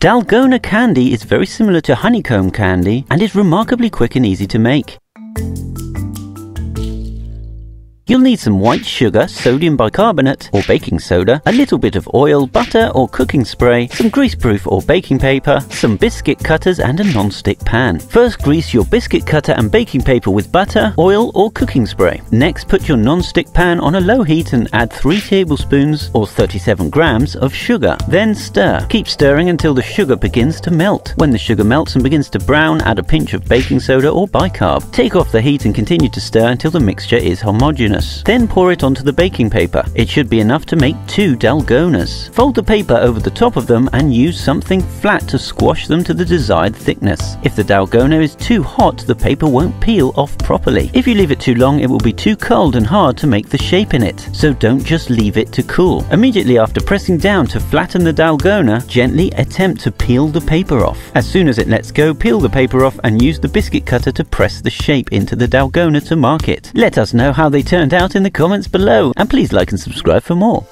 Dalgona candy is very similar to honeycomb candy and is remarkably quick and easy to make. You'll need some white sugar, sodium bicarbonate or baking soda, a little bit of oil, butter or cooking spray, some greaseproof or baking paper, some biscuit cutters and a non-stick pan. First grease your biscuit cutter and baking paper with butter, oil or cooking spray. Next put your non-stick pan on a low heat and add 3 tablespoons or 37 grams of sugar. Then stir. Keep stirring until the sugar begins to melt. When the sugar melts and begins to brown, add a pinch of baking soda or bicarb. Take off the heat and continue to stir until the mixture is homogeneous. Then pour it onto the baking paper. It should be enough to make two dalgonas. Fold the paper over the top of them and use something flat to squash them to the desired thickness. If the dalgona is too hot, the paper won't peel off properly. If you leave it too long, it will be too cold and hard to make the shape in it. So don't just leave it to cool. Immediately after pressing down to flatten the dalgona, gently attempt to peel the paper off. As soon as it lets go, peel the paper off and use the biscuit cutter to press the shape into the dalgona to mark it. Let us know how they turn out in the comments below and please like and subscribe for more.